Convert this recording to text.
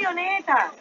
camioneta.